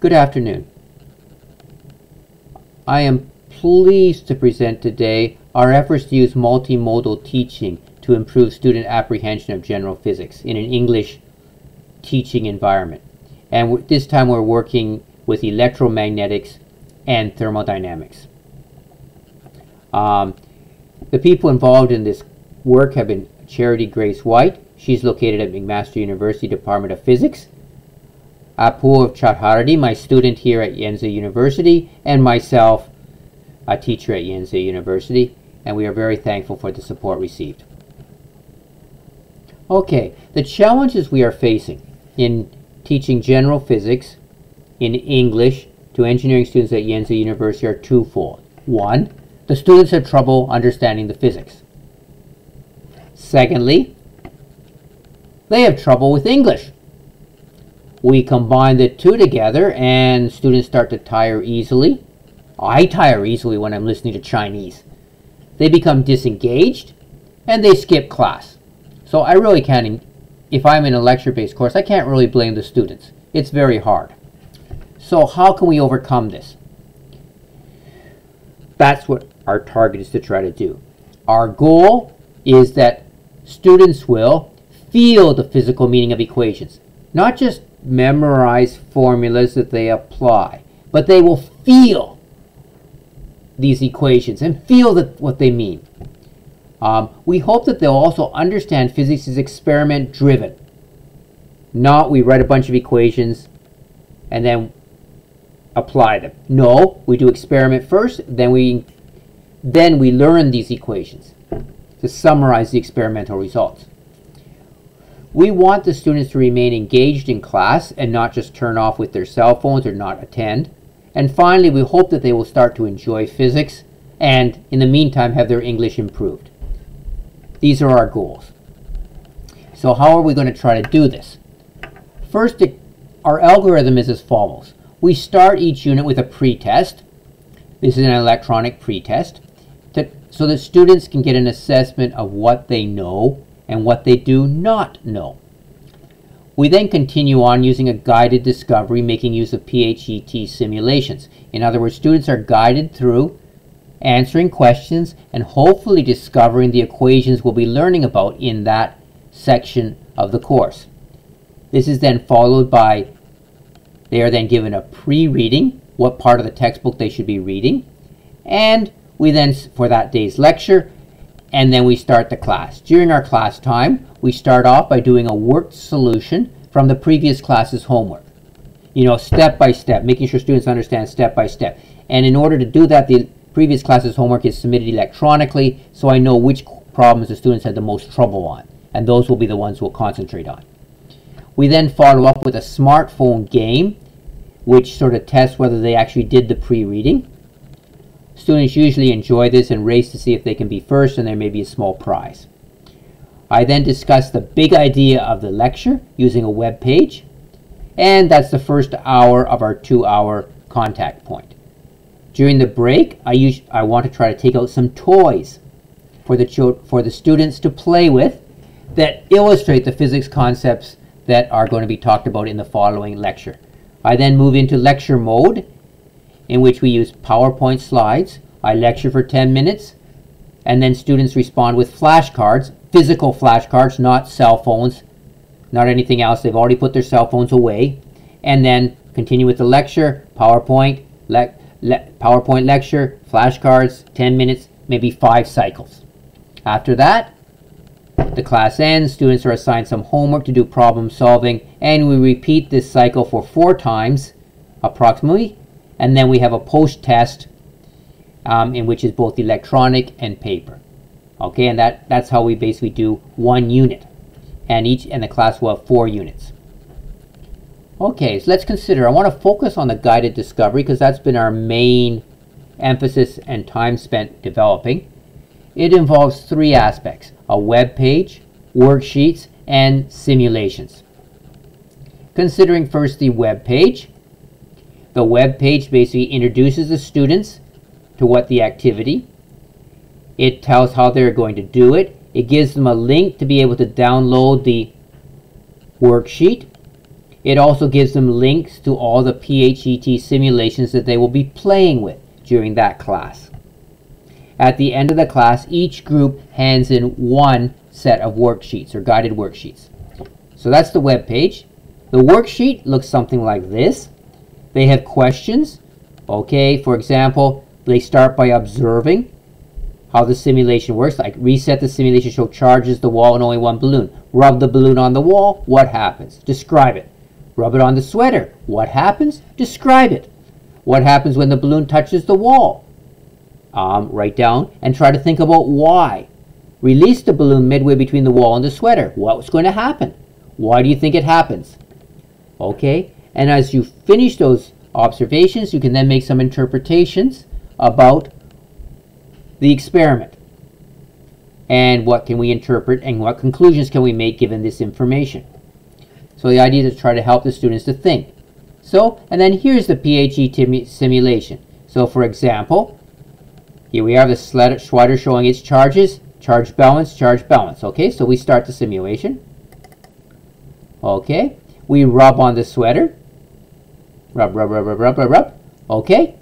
Good afternoon. I am pleased to present today our efforts to use multimodal teaching to improve student apprehension of general physics in an English teaching environment. And this time we're working with electromagnetics and thermodynamics. Um, the people involved in this work have been Charity Grace White. She's located at McMaster University Department of Physics. Apoorv Chathardi, my student here at Yuan Ze University, and myself, a teacher at Yuan Ze University, and we are very thankful for the support received. Okay, the challenges we are facing in teaching general physics in English to engineering students at Yuan Ze University are twofold. One, the students have trouble understanding the physics. Secondly, they have trouble with English. We combine the two together and students start to tire easily. I tire easily when I'm listening to Chinese. They become disengaged and they skip class. So I really can't, if I'm in a lecture-based course, I can't really blame the students. It's very hard. So how can we overcome this? That's what our target is to try to do. Our goal is that students will feel the physical meaning of equations, not just memorize formulas that they apply, but they will feel these equations and feel that what they mean. Um, we hope that they'll also understand physics is experiment driven. Not we write a bunch of equations and then apply them. No, we do experiment first, then we then we learn these equations to summarize the experimental results. We want the students to remain engaged in class and not just turn off with their cell phones or not attend. And finally, we hope that they will start to enjoy physics and, in the meantime, have their English improved. These are our goals. So how are we going to try to do this? First, our algorithm is as follows. We start each unit with a pretest. This is an electronic pretest. To, so that students can get an assessment of what they know and what they do not know. We then continue on using a guided discovery, making use of PHET simulations. In other words, students are guided through answering questions, and hopefully discovering the equations we'll be learning about in that section of the course. This is then followed by, they are then given a pre-reading, what part of the textbook they should be reading, and we then, for that day's lecture, and then we start the class. During our class time, we start off by doing a worked solution from the previous class's homework. You know, step by step, making sure students understand step by step. And in order to do that, the Previous class's homework is submitted electronically, so I know which problems the students had the most trouble on, and those will be the ones we'll concentrate on. We then follow up with a smartphone game, which sort of tests whether they actually did the pre-reading. Students usually enjoy this and race to see if they can be first, and there may be a small prize. I then discuss the big idea of the lecture using a web page, and that's the first hour of our two-hour contact point. During the break, I, use, I want to try to take out some toys for the, for the students to play with that illustrate the physics concepts that are going to be talked about in the following lecture. I then move into lecture mode in which we use PowerPoint slides. I lecture for 10 minutes and then students respond with flashcards, physical flashcards, not cell phones, not anything else. They've already put their cell phones away. And then continue with the lecture, PowerPoint, le le PowerPoint lecture, flashcards, 10 minutes, maybe five cycles. After that, the class ends, students are assigned some homework to do problem solving, and we repeat this cycle for four times approximately, and then we have a post-test um, in which is both electronic and paper. Okay, and that, that's how we basically do one unit. And each and the class will have four units. Okay, so let's consider, I want to focus on the guided discovery because that's been our main emphasis and time spent developing. It involves three aspects, a web page, worksheets, and simulations. Considering first the web page, the web page basically introduces the students to what the activity. It tells how they're going to do it. It gives them a link to be able to download the worksheet It also gives them links to all the PHET simulations that they will be playing with during that class. At the end of the class, each group hands in one set of worksheets or guided worksheets. So that's the web page. The worksheet looks something like this. They have questions. Okay, for example, they start by observing how the simulation works. Like reset the simulation, show charges the wall and only one balloon. Rub the balloon on the wall, what happens? Describe it. Rub it on the sweater, what happens? Describe it. What happens when the balloon touches the wall? Um, write down and try to think about why. Release the balloon midway between the wall and the sweater. What's going to happen? Why do you think it happens? Okay, and as you finish those observations, you can then make some interpretations about the experiment. And what can we interpret and what conclusions can we make given this information? So the idea is to try to help the students to think. So, and then here's the PHE simulation. So for example, here we have the slider showing its charges, charge balance, charge balance. Okay, so we start the simulation. Okay, we rub on the sweater. Rub, rub, rub, rub, rub, rub, rub. Okay,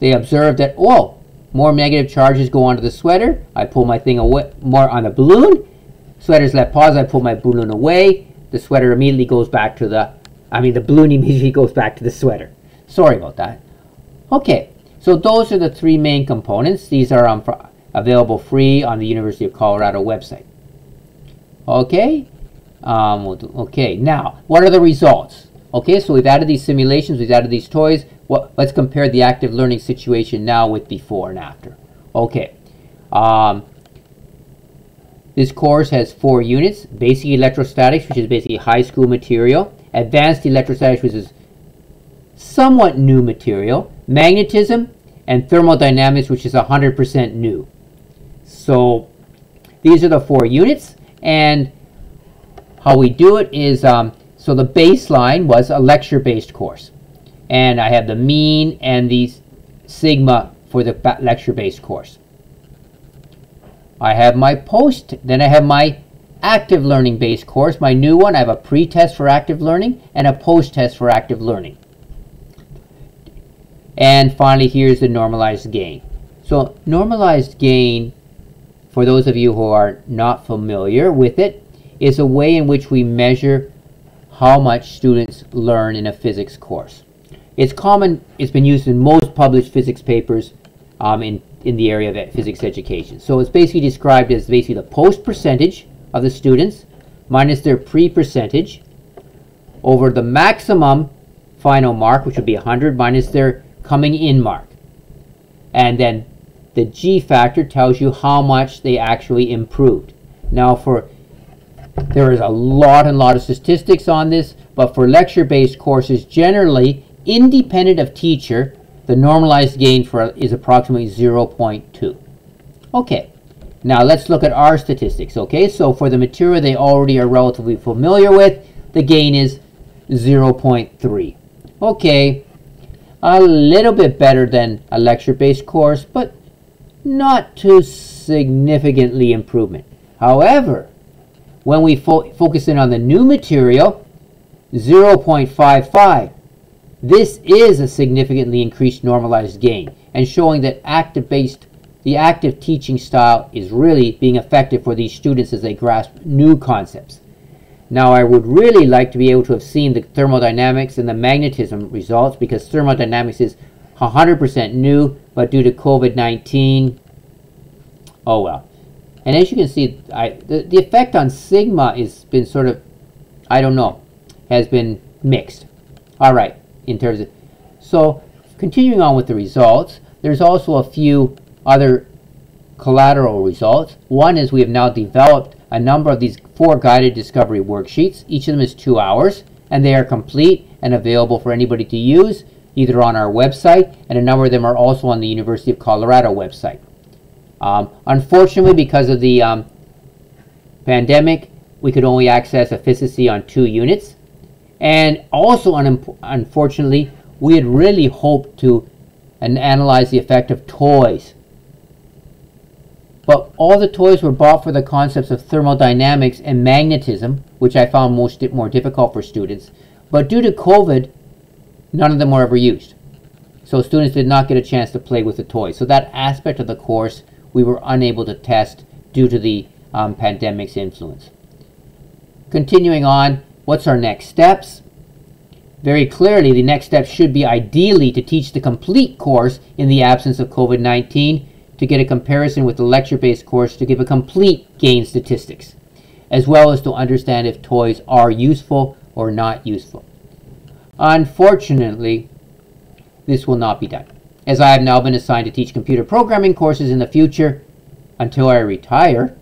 they observe that, oh, more negative charges go onto the sweater. I pull my thing away, more on the balloon. Sweater's left pause, I pull my balloon away. The sweater immediately goes back to the, I mean the balloon immediately goes back to the sweater. Sorry about that. Okay, so those are the three main components. These are um, available free on the University of Colorado website. Okay, um, okay, now, what are the results? Okay, so we've added these simulations, we've added these toys. Let's compare the active learning situation now with before and after. Okay, um, this course has four units. Basic electrostatics, which is basically high school material. Advanced electrostatics, which is somewhat new material magnetism, and thermodynamics, which is 100% new. So these are the four units, and how we do it is, um, so the baseline was a lecture-based course. And I have the mean and the sigma for the lecture-based course. I have my post, then I have my active learning based course, my new one. I have a pre-test for active learning and a post-test for active learning. And finally, here's the normalized gain. So normalized gain, for those of you who are not familiar with it, is a way in which we measure how much students learn in a physics course. It's common, it's been used in most published physics papers um, in, in the area of physics education. So it's basically described as basically the post percentage of the students minus their pre-percentage over the maximum final mark, which would be 100, minus their coming in mark. And then the G factor tells you how much they actually improved. Now for there is a lot and lot of statistics on this, but for lecture-based courses, generally, independent of teacher, the normalized gain for is approximately 0.2. Okay, now let's look at our statistics. Okay, so for the material they already are relatively familiar with, the gain is 0.3. Okay, a little bit better than a lecture-based course, but not too significantly improvement. However, when we fo focus in on the new material, 0.55, this is a significantly increased normalized gain and showing that active-based the active teaching style is really being effective for these students as they grasp new concepts. Now I would really like to be able to have seen the thermodynamics and the magnetism results because thermodynamics is 100% new, but due to COVID-19, oh well. And as you can see, I, the, the effect on sigma has been sort of, I don't know, has been mixed. All right, in terms of, so continuing on with the results, there's also a few other collateral results. One is we have now developed a number of these four guided discovery worksheets. Each of them is two hours, and they are complete and available for anybody to use, either on our website, and a number of them are also on the University of Colorado website. Um, unfortunately, because of the um, pandemic, we could only access efficiency on two units. And also, un unfortunately, we had really hoped to and analyze the effect of toys. But all the toys were bought for the concepts of thermodynamics and magnetism, which I found most more difficult for students. But due to COVID, none of them were ever used. So students did not get a chance to play with the toys. So that aspect of the course we were unable to test due to the um, pandemic's influence. Continuing on, what's our next steps? Very clearly, the next step should be ideally to teach the complete course in the absence of COVID 19 to get a comparison with the lecture based course to give a complete gain statistics, as well as to understand if toys are useful or not useful. Unfortunately, this will not be done, as I have now been assigned to teach computer programming courses in the future until I retire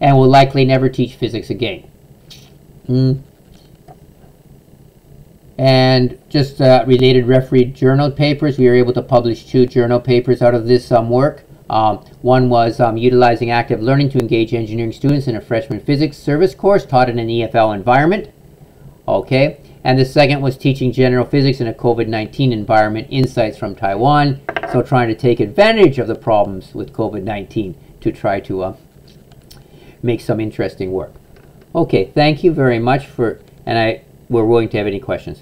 and will likely never teach physics again. Mm. And just uh, related refereed journal papers, we were able to publish two journal papers out of this um, work. Um, one was um, utilizing active learning to engage engineering students in a freshman physics service course taught in an EFL environment. Okay, and the second was teaching general physics in a COVID-19 environment, insights from Taiwan. So trying to take advantage of the problems with COVID-19 to try to uh, make some interesting work. Okay, thank you very much for, and I, we're willing to have any questions.